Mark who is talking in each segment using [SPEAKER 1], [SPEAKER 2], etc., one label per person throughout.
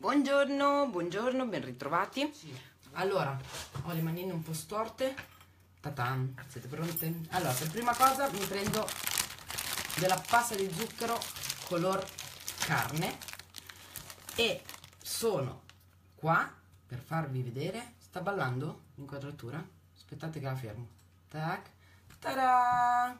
[SPEAKER 1] Buongiorno, buongiorno, ben ritrovati.
[SPEAKER 2] Sì. Allora, ho le manine un po' storte. Tatam, siete pronte? Allora, per prima cosa mi prendo della pasta di zucchero color carne e sono qua per farvi vedere. Sta ballando l'inquadratura? Aspettate che la fermo. Tac. Tada!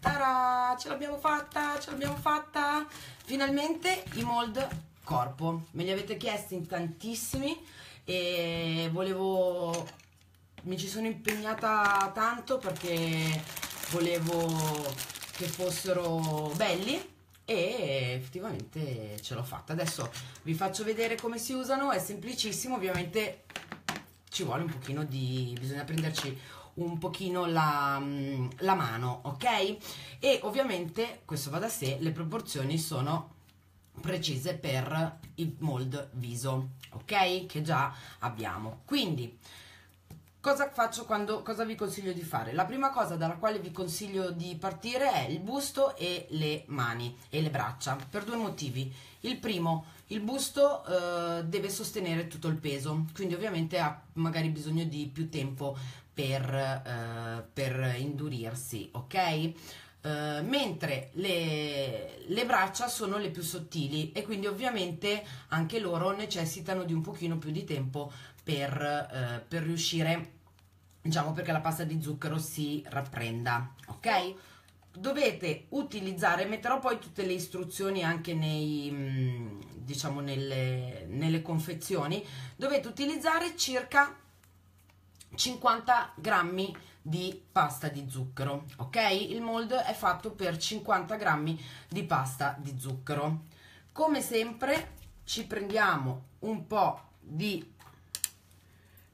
[SPEAKER 2] Tada! Ce l'abbiamo fatta, ce l'abbiamo fatta! Finalmente i mold corpo. Me li avete chiesti in tantissimi e volevo... mi ci sono impegnata tanto perché volevo che fossero belli e effettivamente ce l'ho fatta. Adesso vi faccio vedere come si usano, è semplicissimo, ovviamente ci vuole un pochino di... bisogna prenderci un pochino la, la mano, ok? E ovviamente, questo va da sé, le proporzioni sono precise per il mold viso, ok? Che già abbiamo. Quindi, cosa faccio quando, cosa vi consiglio di fare? La prima cosa dalla quale vi consiglio di partire è il busto e le mani e le braccia, per due motivi. Il primo, il busto eh, deve sostenere tutto il peso, quindi ovviamente ha magari bisogno di più tempo per, eh, per indurirsi, ok? Uh, mentre le, le, braccia sono le più sottili e quindi ovviamente anche loro necessitano di un pochino più di tempo per, uh, per riuscire, diciamo perché la pasta di zucchero si rapprenda, ok? Dovete utilizzare, metterò poi tutte le istruzioni anche nei, mm, diciamo nelle, nelle confezioni, dovete utilizzare circa 50 grammi di pasta di zucchero ok? Il mold è fatto per 50 grammi di pasta di zucchero. Come sempre ci prendiamo un po di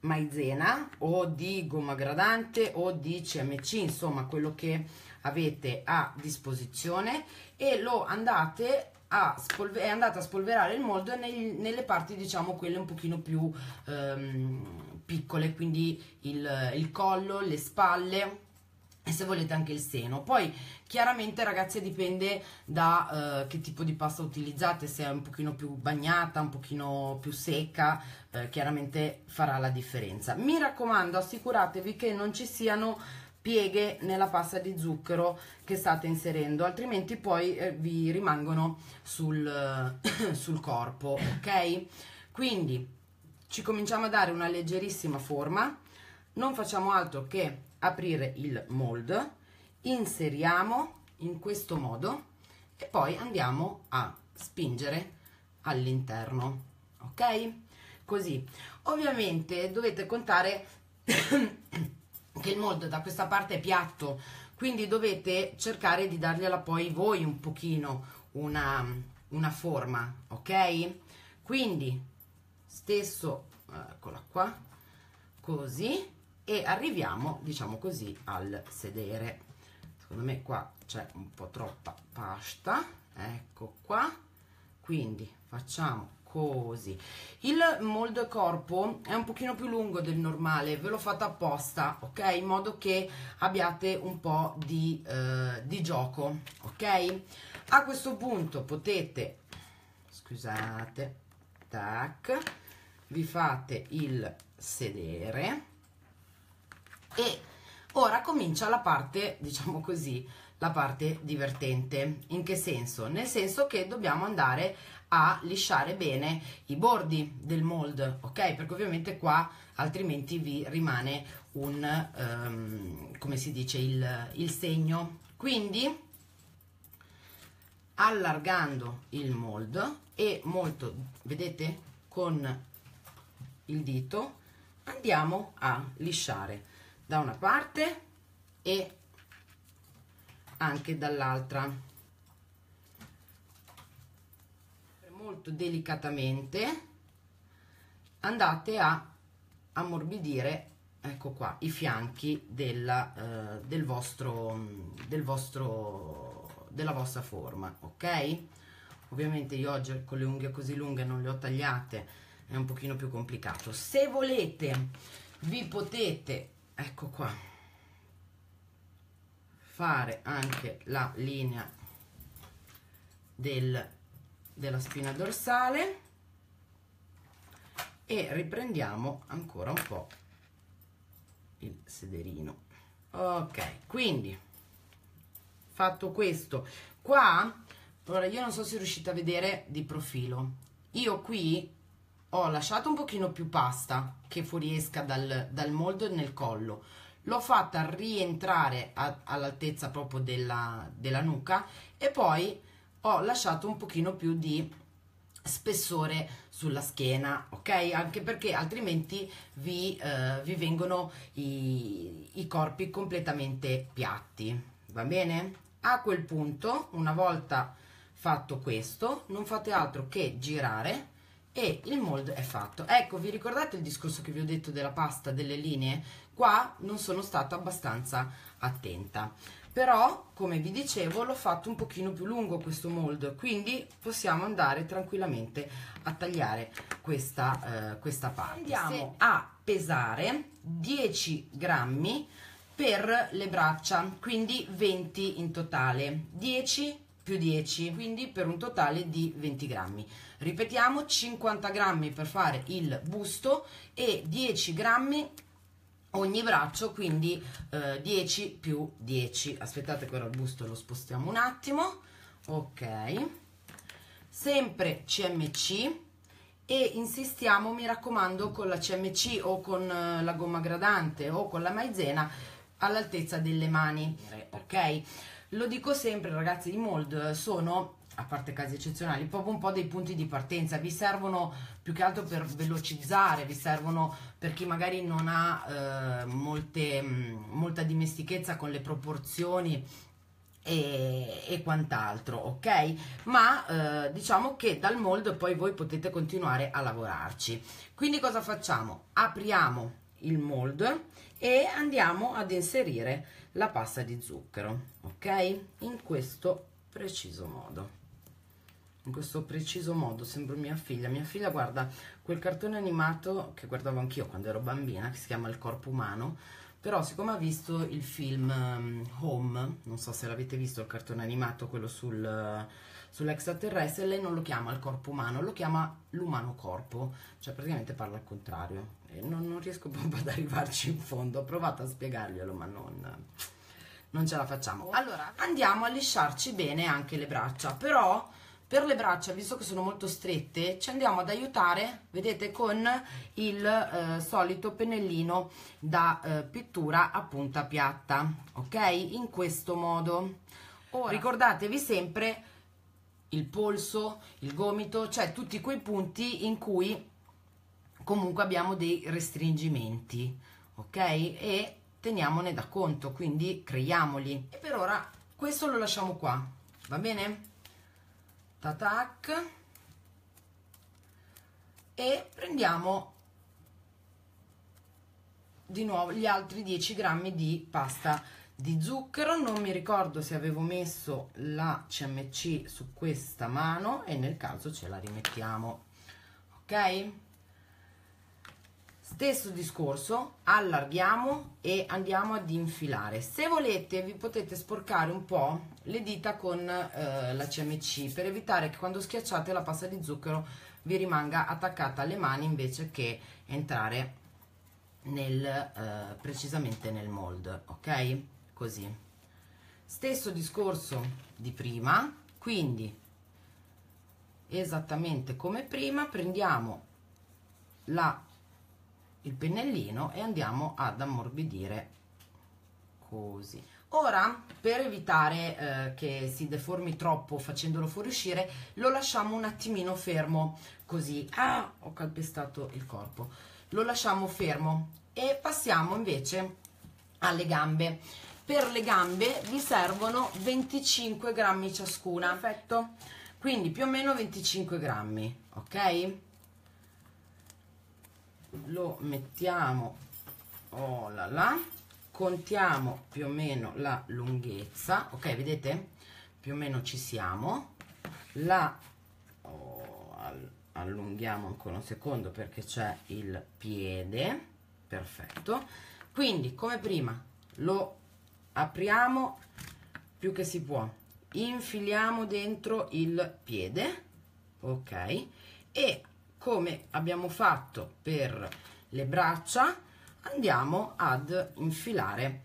[SPEAKER 2] maizena o di gomma gradante o di cmc insomma quello che avete a disposizione e lo andate a spolver- andate a spolverare il molde nel, nelle parti diciamo quelle un pochino più ehm, piccole, quindi il, il collo, le spalle e se volete anche il seno. Poi chiaramente ragazzi dipende da uh, che tipo di pasta utilizzate, se è un pochino più bagnata, un pochino più secca, uh, chiaramente farà la differenza. Mi raccomando, assicuratevi che non ci siano pieghe nella pasta di zucchero che state inserendo, altrimenti poi eh, vi rimangono sul, sul corpo, ok? Quindi ci cominciamo a dare una leggerissima forma. Non facciamo altro che aprire il mold inseriamo in questo modo e poi andiamo a spingere all'interno ok? Così. Ovviamente dovete contare che il mold da questa parte è piatto quindi dovete cercare di dargliela poi voi un pochino una, una forma ok? Quindi stesso eccola qua così e arriviamo diciamo così al sedere. Secondo me qua c'è un po' troppa pasta ecco qua. Quindi facciamo così. Il molde corpo è un pochino più lungo del normale ve l'ho fatto apposta ok? In modo che abbiate un po di, eh, di gioco ok? A questo punto potete scusate tac vi fate il sedere e ora comincia la parte, diciamo così, la parte divertente. In che senso? Nel senso che dobbiamo andare a lisciare bene i bordi del mold, ok? Perché ovviamente qua altrimenti vi rimane un, um, come si dice, il, il segno. Quindi allargando il mold e molto, vedete, con il dito andiamo a lisciare da una parte e anche dall'altra. Molto delicatamente andate a ammorbidire ecco qua i fianchi della, eh, del vostro del vostro della vostra forma ok? Ovviamente io oggi con le unghie così lunghe non le ho tagliate è un pochino più complicato. Se volete vi potete ecco qua fare anche la linea del, della spina dorsale e riprendiamo ancora un po' il sederino. Ok quindi fatto questo qua ora io non so se riuscite a vedere di profilo. Io qui ho lasciato un pochino più pasta che fuoriesca dal, dal moldo nel collo. L'ho fatta rientrare all'altezza proprio della, della nuca e poi ho lasciato un pochino più di spessore sulla schiena ok? Anche perché altrimenti vi, eh, vi vengono i, i corpi completamente piatti va bene? A quel punto una volta fatto questo non fate altro che girare e il mold è fatto. Ecco vi ricordate il discorso che vi ho detto della pasta delle linee? Qua non sono stata abbastanza attenta. Però come vi dicevo l'ho fatto un pochino più lungo questo mold quindi possiamo andare tranquillamente a tagliare questa, eh, questa parte. Andiamo. A pesare 10 grammi per le braccia quindi 20 in totale. 10 più 10 quindi per un totale di 20 grammi. Ripetiamo 50 grammi per fare il busto e 10 grammi ogni braccio quindi eh, 10 più 10 aspettate che ora il busto lo spostiamo un attimo. Ok. Sempre cmc e insistiamo mi raccomando con la cmc o con eh, la gomma gradante o con la maizena all'altezza delle mani. Ok lo dico sempre ragazzi i mold sono a parte casi eccezionali, proprio un po' dei punti di partenza, vi servono più che altro per velocizzare, vi servono per chi magari non ha eh, molte, mh, molta dimestichezza con le proporzioni e, e quant'altro, ok? Ma eh, diciamo che dal mold poi voi potete continuare a lavorarci. Quindi cosa facciamo? Apriamo il mold e andiamo ad inserire la pasta di zucchero, ok? In questo preciso modo in questo preciso modo sembro mia figlia mia figlia guarda quel cartone animato che guardavo anch'io quando ero bambina che si chiama Il corpo umano però siccome ha visto il film um, Home non so se l'avete visto il cartone animato quello sul, uh, sull'extraterrestre lei non lo chiama il corpo umano lo chiama l'umano corpo. Cioè praticamente parla al contrario. E non, non riesco proprio ad arrivarci in fondo. Ho provato a spiegarglielo ma non non ce la facciamo. Allora? Andiamo a lisciarci bene anche le braccia. Però per le braccia visto che sono molto strette ci andiamo ad aiutare vedete con il eh, solito pennellino da eh, pittura a punta piatta ok? In questo modo. Ora, ricordatevi sempre il polso il gomito cioè tutti quei punti in cui comunque abbiamo dei restringimenti ok? E teniamone da conto quindi creiamoli. E per ora questo lo lasciamo qua va bene tac e prendiamo di nuovo gli altri 10 grammi di pasta di zucchero. Non mi ricordo se avevo messo la cmc su questa mano e nel caso ce la rimettiamo. Ok stesso discorso allarghiamo e andiamo ad infilare. Se volete vi potete sporcare un po le dita con eh, la cmc per evitare che quando schiacciate la pasta di zucchero vi rimanga attaccata alle mani invece che entrare nel eh, precisamente nel mold ok? Così. Stesso discorso di prima quindi esattamente come prima prendiamo la il pennellino e andiamo ad ammorbidire così. Ora per evitare eh, che si deformi troppo facendolo fuoriuscire lo lasciamo un attimino fermo così ah ho calpestato il corpo. Lo lasciamo fermo e passiamo invece alle gambe. Per le gambe vi servono 25 grammi ciascuna. Perfetto. Quindi più o meno 25 grammi ok lo mettiamo oh là là contiamo più o meno la lunghezza ok vedete? Più o meno ci siamo. La oh, allunghiamo ancora un secondo perché c'è il piede perfetto. Quindi come prima lo apriamo più che si può. Infiliamo dentro il piede ok? E come abbiamo fatto per le braccia andiamo ad infilare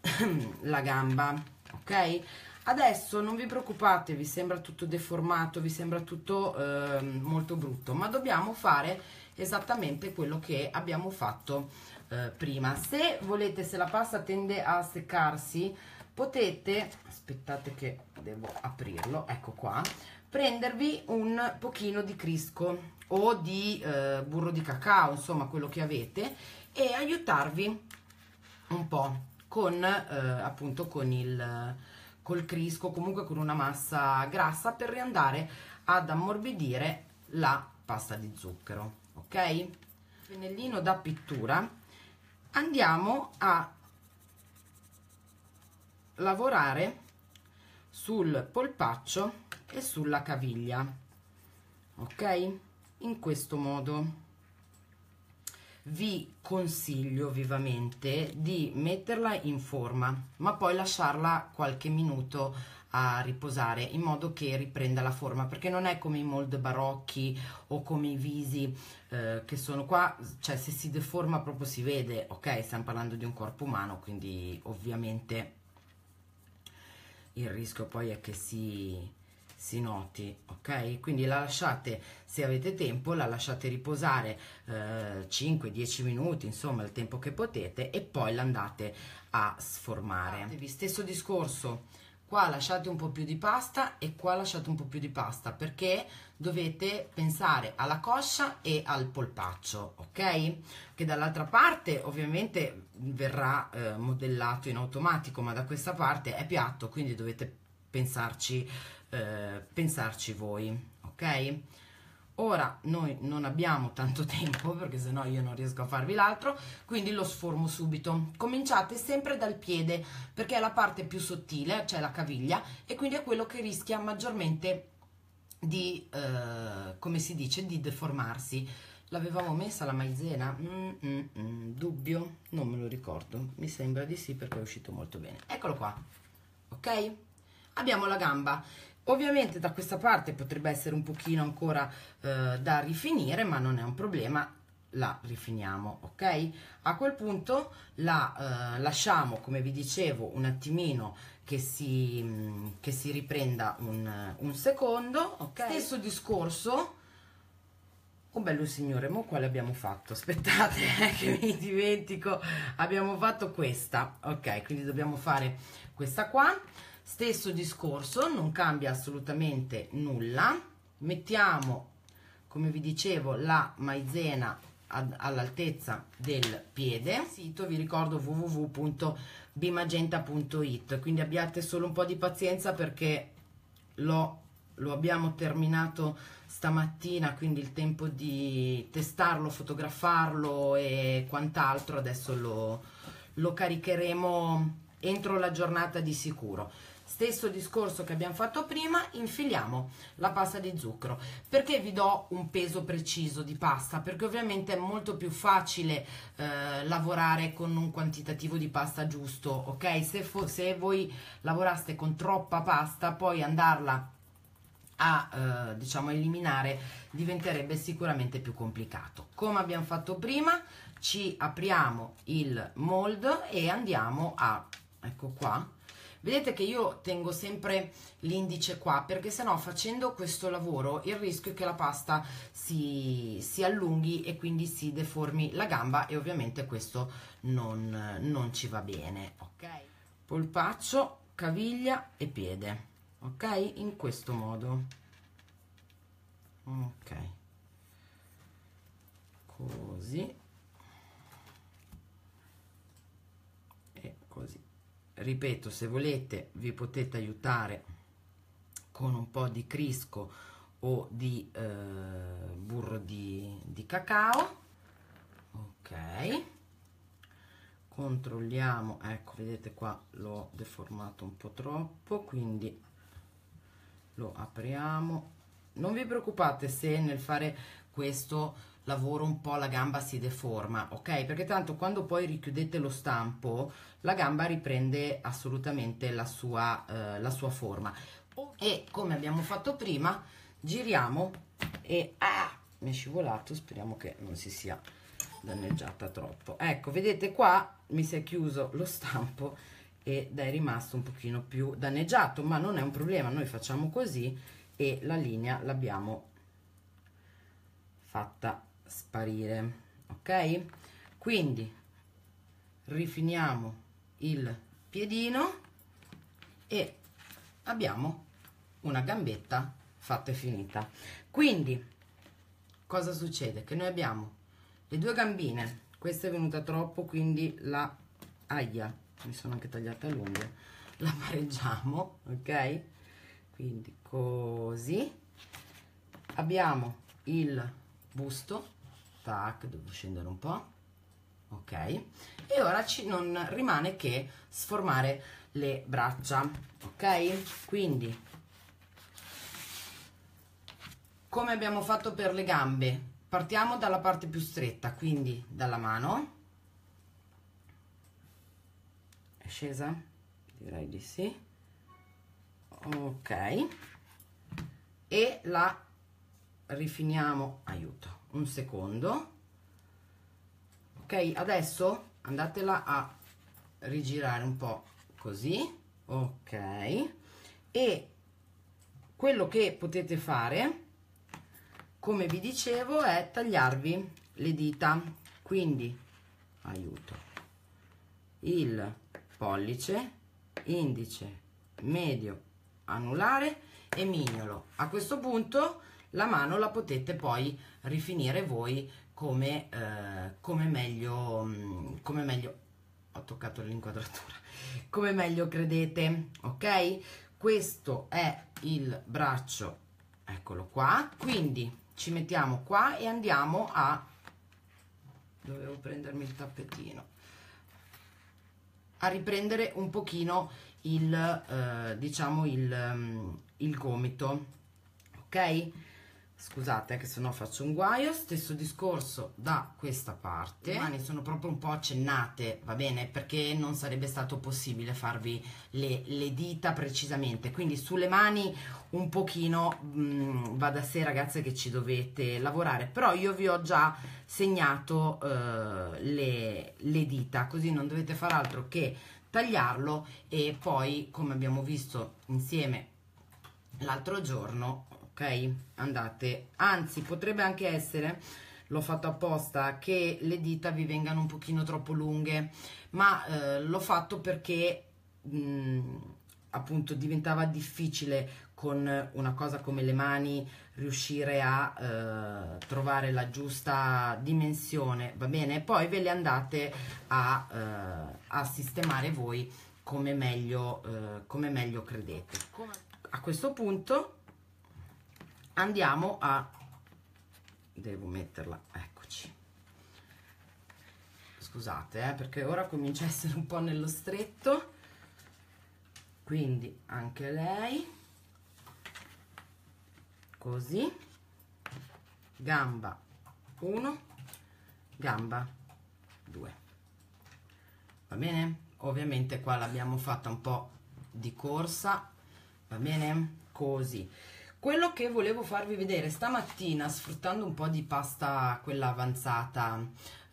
[SPEAKER 2] la gamba ok? Adesso non vi preoccupate vi sembra tutto deformato vi sembra tutto eh, molto brutto ma dobbiamo fare esattamente quello che abbiamo fatto eh, prima. Se volete se la pasta tende a seccarsi potete aspettate che devo aprirlo ecco qua prendervi un pochino di crisco o di eh, burro di cacao insomma quello che avete e aiutarvi un po' con eh, appunto con il col crisco comunque con una massa grassa per riandare ad ammorbidire la pasta di zucchero ok? Pennellino da pittura. Andiamo a lavorare sul polpaccio e sulla caviglia ok? In questo modo. Vi consiglio vivamente di metterla in forma ma poi lasciarla qualche minuto a riposare in modo che riprenda la forma perché non è come i mold barocchi o come i visi eh, che sono qua. Cioè se si deforma proprio si vede ok? Stiamo parlando di un corpo umano quindi ovviamente il rischio poi è che si si noti ok? Quindi la lasciate se avete tempo la lasciate riposare eh, 5-10 minuti insomma il tempo che potete e poi l'andate a sformare. Stesso discorso. Qua lasciate un po' più di pasta e qua lasciate un po' più di pasta perché dovete pensare alla coscia e al polpaccio ok? Che dall'altra parte ovviamente verrà eh, modellato in automatico ma da questa parte è piatto quindi dovete pensarci eh, pensarci voi, ok? Ora noi non abbiamo tanto tempo perché sennò io non riesco a farvi l'altro, quindi lo sformo subito. Cominciate sempre dal piede perché è la parte più sottile, cioè la caviglia, e quindi è quello che rischia maggiormente di, eh, come si dice, di deformarsi. L'avevamo messa la maizena? Mm, mm, mm, dubbio, non me lo ricordo. Mi sembra di sì perché è uscito molto bene. Eccolo qua, ok? Abbiamo la gamba Ovviamente da questa parte potrebbe essere un pochino ancora eh, da rifinire, ma non è un problema, la rifiniamo, ok? A quel punto la eh, lasciamo, come vi dicevo, un attimino che si, mm, che si riprenda un, un secondo, ok? Stesso discorso, Oh bello signore, ma quale abbiamo fatto? Aspettate eh, che mi dimentico. Abbiamo fatto questa, ok? Quindi dobbiamo fare questa qua stesso discorso non cambia assolutamente nulla. Mettiamo come vi dicevo la maizena all'altezza del piede. Sito vi ricordo www.bimagenta.it quindi abbiate solo un po' di pazienza perché lo, lo abbiamo terminato stamattina quindi il tempo di testarlo fotografarlo e quant'altro adesso lo, lo caricheremo entro la giornata di sicuro stesso discorso che abbiamo fatto prima infiliamo la pasta di zucchero. Perché vi do un peso preciso di pasta? Perché ovviamente è molto più facile eh, lavorare con un quantitativo di pasta giusto ok? Se, se voi lavoraste con troppa pasta poi andarla a eh, diciamo eliminare diventerebbe sicuramente più complicato. Come abbiamo fatto prima ci apriamo il mold e andiamo a ecco qua vedete che io tengo sempre l'indice qua perché sennò facendo questo lavoro il rischio è che la pasta si, si allunghi e quindi si deformi la gamba e ovviamente questo non, non ci va bene ok? Polpaccio caviglia e piede ok? In questo modo. Ok. Così. E così ripeto se volete vi potete aiutare con un po' di crisco o di eh, burro di, di cacao. Ok. Controlliamo ecco vedete qua l'ho deformato un po' troppo quindi lo apriamo. Non vi preoccupate se nel fare questo lavoro un po' la gamba si deforma, ok? Perché tanto quando poi richiudete lo stampo, la gamba riprende assolutamente la sua, eh, la sua forma. E come abbiamo fatto prima, giriamo e ah, mi è scivolato speriamo che non si sia danneggiata troppo ecco vedete qua mi si è chiuso lo stampo ed è rimasto un pochino più danneggiato ma non è un problema noi facciamo così e la linea l'abbiamo fatta sparire ok? Quindi rifiniamo il piedino e abbiamo una gambetta fatta e finita. Quindi cosa succede? Che noi abbiamo le due gambine. Questa è venuta troppo quindi la aia mi sono anche tagliata lunghe. La pareggiamo ok? Quindi così. Abbiamo il busto tac devo scendere un po' ok? E ora ci non rimane che sformare le braccia ok? Quindi come abbiamo fatto per le gambe? Partiamo dalla parte più stretta quindi dalla mano. È scesa? Direi di sì. Ok. E la rifiniamo. Aiuto un secondo. Ok adesso andatela a rigirare un po così. Ok. E quello che potete fare come vi dicevo è tagliarvi le dita. Quindi aiuto il pollice indice medio anulare e mignolo. A questo punto la mano la potete poi rifinire voi come, eh, come, meglio, mm, come meglio, ho toccato l'inquadratura, come meglio credete, ok? Questo è il braccio, eccolo qua, quindi ci mettiamo qua e andiamo a, dovevo prendermi il tappetino, a riprendere un pochino il, eh, diciamo, il, mm, il gomito, ok? Scusate che se no faccio un guaio. Stesso discorso da questa parte. Le mani sono proprio un po' accennate va bene? Perché non sarebbe stato possibile farvi le, le dita precisamente. Quindi sulle mani un pochino mh, mm, va da sé ragazze che ci dovete lavorare. Però io vi ho già segnato eh, le, le dita così non dovete fare altro che tagliarlo e poi come abbiamo visto insieme l'altro giorno ok andate. Anzi potrebbe anche essere l'ho fatto apposta che le dita vi vengano un pochino troppo lunghe. Ma eh, l'ho fatto perché mh, appunto diventava difficile con una cosa come le mani riuscire a eh, trovare la giusta dimensione. Va bene? Poi ve le andate a, eh, a sistemare voi come meglio, eh, come meglio credete. A questo punto andiamo a devo metterla eccoci. Scusate eh, perché ora comincia a essere un po' nello stretto. Quindi anche lei. Così. Gamba 1 gamba 2 va bene? Ovviamente qua l'abbiamo fatta un po' di corsa. Va bene? Così quello che volevo farvi vedere stamattina, sfruttando un po' di pasta, quella avanzata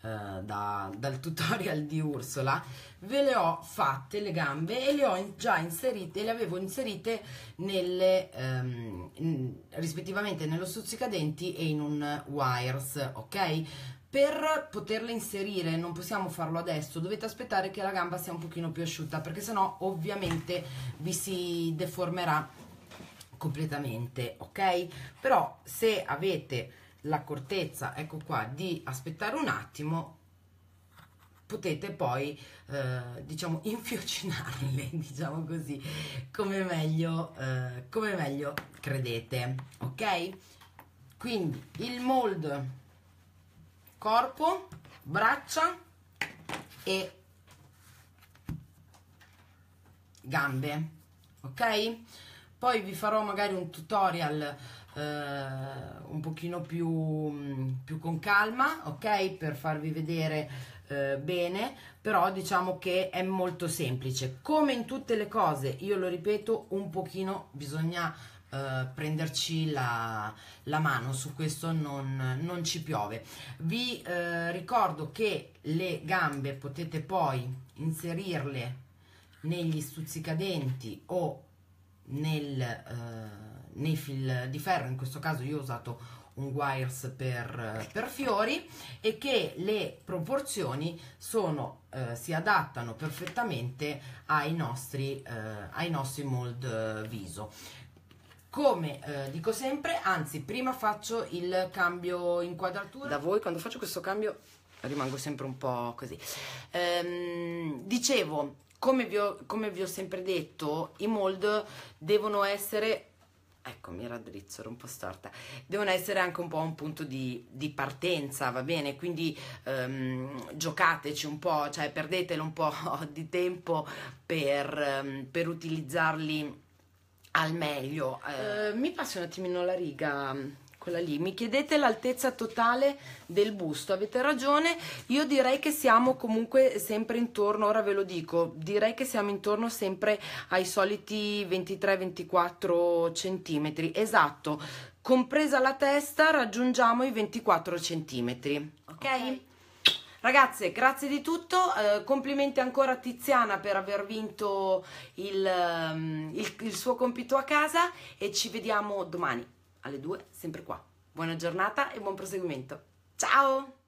[SPEAKER 2] eh, da, dal tutorial di Ursola, ve le ho fatte le gambe e le ho già inserite, le avevo inserite nelle, ehm, in, rispettivamente nello stuzzicadenti e in un wires, ok? per poterle inserire non possiamo farlo adesso dovete aspettare che la gamba sia un pochino più asciutta perché sennò ovviamente vi si deformerà completamente ok? Però se avete l'accortezza ecco qua di aspettare un attimo potete poi eh, diciamo infiocinarle diciamo così come meglio eh, come meglio credete ok? Quindi il mold corpo braccia e gambe ok poi vi farò magari un tutorial eh, un pochino più, più, con calma ok? Per farvi vedere eh, bene. Però diciamo che è molto semplice. Come in tutte le cose io lo ripeto un pochino bisogna eh, prenderci la, la, mano, su questo non, non ci piove. Vi eh, ricordo che le gambe potete poi inserirle negli stuzzicadenti o nel, eh, nei fil di ferro, in questo caso io ho usato un wires per, per fiori e che le proporzioni sono, eh, si adattano perfettamente ai nostri, eh, ai nostri mold viso come eh, dico sempre, anzi prima faccio il cambio inquadratura.
[SPEAKER 1] Da voi quando faccio questo cambio rimango sempre un po' così. Ehm, dicevo, come vi, ho, come vi ho sempre detto, i mold devono essere ecco mi raddrizzo, ero un po' storta, devono essere anche un po' un punto di, di partenza, va bene? Quindi um, giocateci un po', cioè perdetelo un po' di tempo per, um, per utilizzarli al meglio. Eh, mi passi un attimino la riga, quella lì. Mi chiedete l'altezza totale del busto, avete ragione. Io direi che siamo comunque sempre intorno, ora ve lo dico, direi che siamo intorno sempre ai soliti 23-24 centimetri. Esatto, compresa la testa raggiungiamo i 24 centimetri. ok? okay. Ragazze, grazie di tutto, eh, complimenti ancora a Tiziana per aver vinto il, um, il, il suo compito a casa e ci vediamo domani alle 2, sempre qua. Buona giornata e buon proseguimento. Ciao!